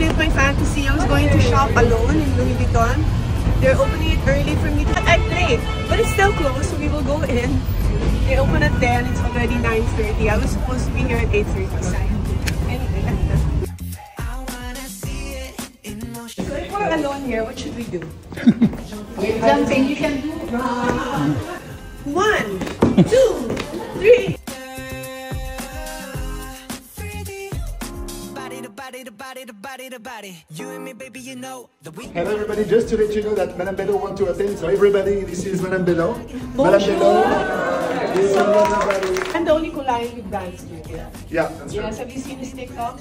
live my fantasy. I was going to shop alone in Louis Vuitton. They're opening it early for me. I'm late, eh, but it's still closed, so we will go in. They open at 10. It's already 9.30. I was supposed to be here at 8.30. Anyway, so if we're alone here, what should we do? Something you can do. One, two, three. Hello everybody, just to let you know that Madame Belo want to attend, so everybody, this is Madame Belo. Madame Belo. This is everybody. I'm the only Kulayan with dance studio. Yeah, that's Yes, right. have you seen his TikTok?